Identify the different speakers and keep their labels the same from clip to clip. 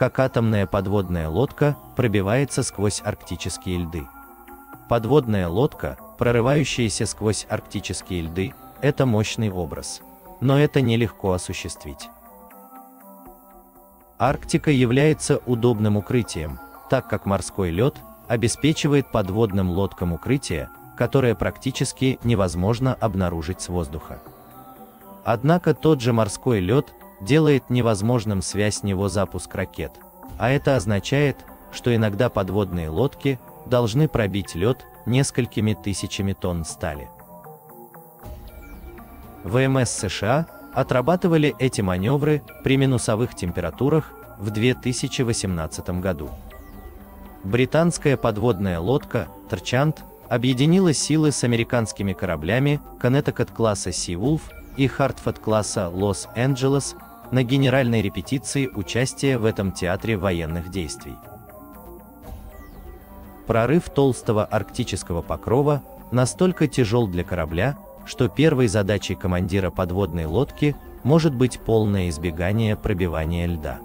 Speaker 1: как атомная подводная лодка пробивается сквозь арктические льды. Подводная лодка, прорывающаяся сквозь арктические льды, это мощный образ. Но это нелегко осуществить. Арктика является удобным укрытием, так как морской лед обеспечивает подводным лодкам укрытие, которое практически невозможно обнаружить с воздуха. Однако тот же морской лед делает невозможным связь с него запуск ракет, а это означает, что иногда подводные лодки должны пробить лед несколькими тысячами тонн стали. ВМС США отрабатывали эти маневры при минусовых температурах в 2018 году. Британская подводная лодка «Торчант» объединила силы с американскими кораблями Connecticut класса Seawolf и Хартфорд класса Лос-Анджелес на генеральной репетиции участия в этом театре военных действий. Прорыв толстого арктического покрова настолько тяжел для корабля, что первой задачей командира подводной лодки может быть полное избегание пробивания льда.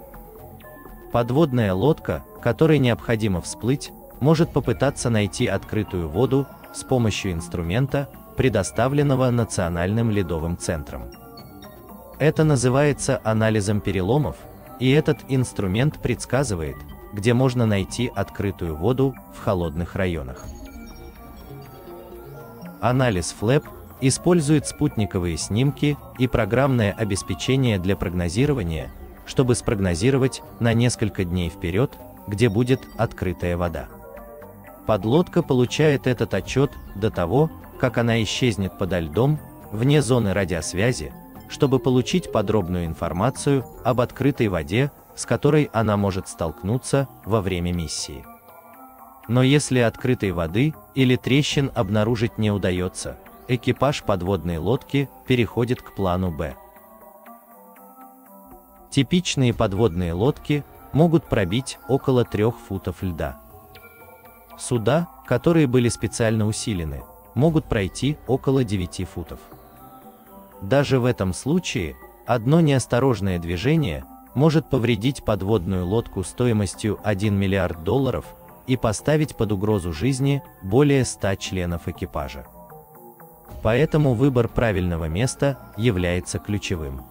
Speaker 1: Подводная лодка, которой необходимо всплыть, может попытаться найти открытую воду с помощью инструмента, предоставленного Национальным ледовым центром. Это называется анализом переломов, и этот инструмент предсказывает, где можно найти открытую воду в холодных районах. Анализ ФЛЭП использует спутниковые снимки и программное обеспечение для прогнозирования, чтобы спрогнозировать на несколько дней вперед, где будет открытая вода. Подлодка получает этот отчет до того, как она исчезнет подо льдом, вне зоны радиосвязи, чтобы получить подробную информацию об открытой воде, с которой она может столкнуться во время миссии. Но если открытой воды или трещин обнаружить не удается, экипаж подводной лодки переходит к плану Б. Типичные подводные лодки могут пробить около 3 футов льда. Суда, которые были специально усилены, могут пройти около 9 футов. Даже в этом случае одно неосторожное движение может повредить подводную лодку стоимостью 1 миллиард долларов и поставить под угрозу жизни более 100 членов экипажа. Поэтому выбор правильного места является ключевым.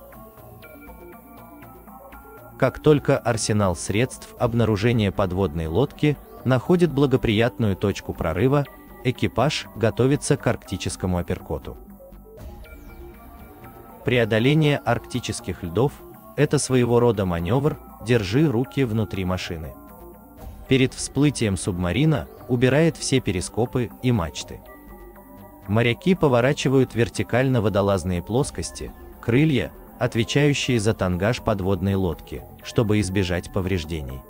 Speaker 1: Как только арсенал средств обнаружения подводной лодки находит благоприятную точку прорыва, экипаж готовится к арктическому апперкоту. Преодоление арктических льдов – это своего рода маневр «держи руки внутри машины». Перед всплытием субмарина убирает все перископы и мачты. Моряки поворачивают вертикально водолазные плоскости, крылья, отвечающие за тангаж подводной лодки, чтобы избежать повреждений.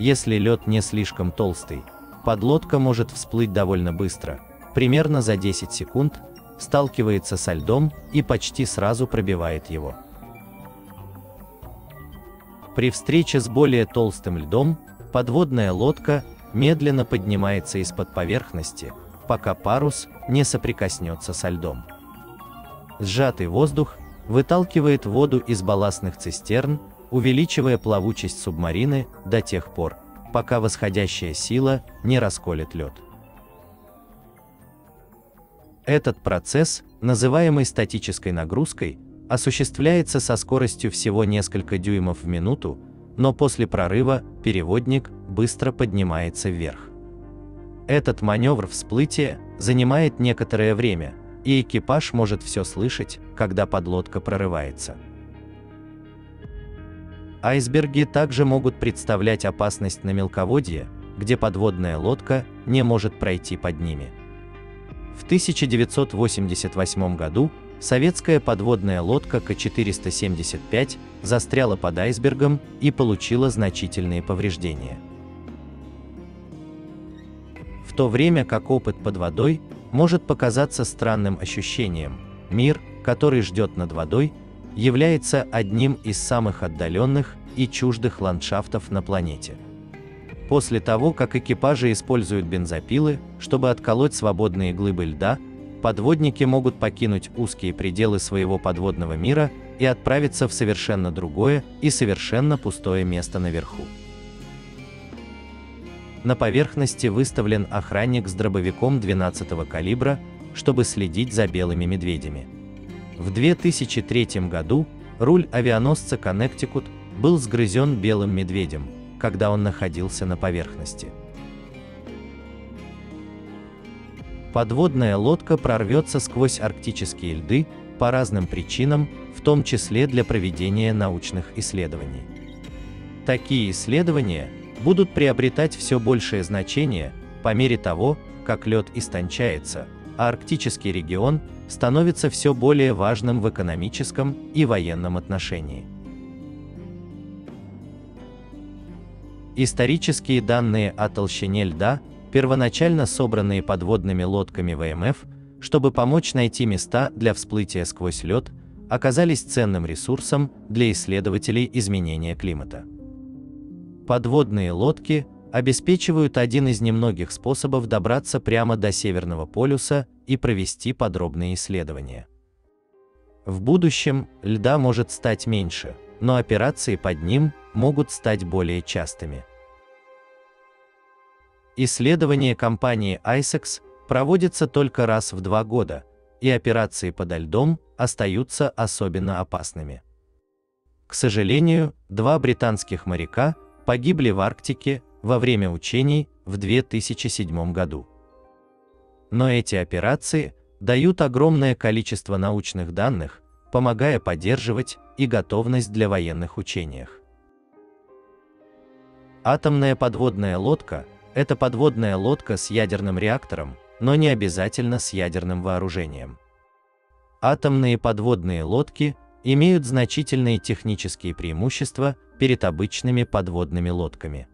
Speaker 1: Если лед не слишком толстый, подлодка может всплыть довольно быстро, примерно за 10 секунд, сталкивается со льдом и почти сразу пробивает его. При встрече с более толстым льдом подводная лодка медленно поднимается из-под поверхности, пока парус не соприкоснется со льдом. Сжатый воздух выталкивает воду из балластных цистерн, увеличивая плавучесть субмарины до тех пор, пока восходящая сила не расколет лед. Этот процесс, называемый статической нагрузкой, осуществляется со скоростью всего несколько дюймов в минуту, но после прорыва переводник быстро поднимается вверх. Этот маневр всплытия занимает некоторое время, и экипаж может все слышать, когда подлодка прорывается. Айсберги также могут представлять опасность на мелководье, где подводная лодка не может пройти под ними. В 1988 году советская подводная лодка К-475 застряла под айсбергом и получила значительные повреждения. В то время как опыт под водой может показаться странным ощущением, мир, который ждет над водой, является одним из самых отдаленных и чуждых ландшафтов на планете. После того, как экипажи используют бензопилы, чтобы отколоть свободные глыбы льда, подводники могут покинуть узкие пределы своего подводного мира и отправиться в совершенно другое и совершенно пустое место наверху. На поверхности выставлен охранник с дробовиком 12-го калибра, чтобы следить за белыми медведями. В 2003 году руль авианосца Коннектикут был сгрызен белым медведем, когда он находился на поверхности. Подводная лодка прорвется сквозь арктические льды по разным причинам, в том числе для проведения научных исследований. Такие исследования будут приобретать все большее значение по мере того, как лед истончается, а арктический регион становится все более важным в экономическом и военном отношении. Исторические данные о толщине льда первоначально собранные подводными лодками ВМФ, чтобы помочь найти места для всплытия сквозь лед, оказались ценным ресурсом для исследователей изменения климата. Подводные лодки обеспечивают один из немногих способов добраться прямо до Северного полюса и провести подробные исследования. В будущем льда может стать меньше, но операции под ним могут стать более частыми. Исследования компании ISEX проводятся только раз в два года, и операции подо льдом остаются особенно опасными. К сожалению, два британских моряка погибли в Арктике во время учений в 2007 году. Но эти операции дают огромное количество научных данных, помогая поддерживать и готовность для военных учениях. Атомная подводная лодка это подводная лодка с ядерным реактором, но не обязательно с ядерным вооружением. Атомные подводные лодки имеют значительные технические преимущества перед обычными подводными лодками.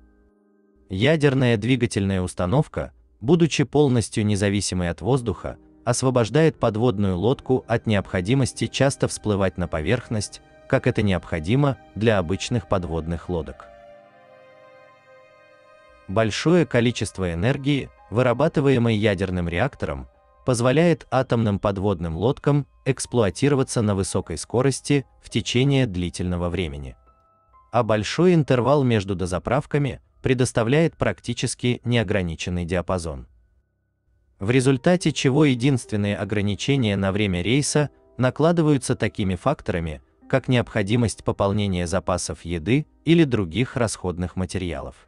Speaker 1: Ядерная двигательная установка, будучи полностью независимой от воздуха, освобождает подводную лодку от необходимости часто всплывать на поверхность, как это необходимо для обычных подводных лодок. Большое количество энергии, вырабатываемой ядерным реактором, позволяет атомным подводным лодкам эксплуатироваться на высокой скорости в течение длительного времени. А большой интервал между дозаправками предоставляет практически неограниченный диапазон. В результате чего единственные ограничения на время рейса накладываются такими факторами, как необходимость пополнения запасов еды или других расходных материалов.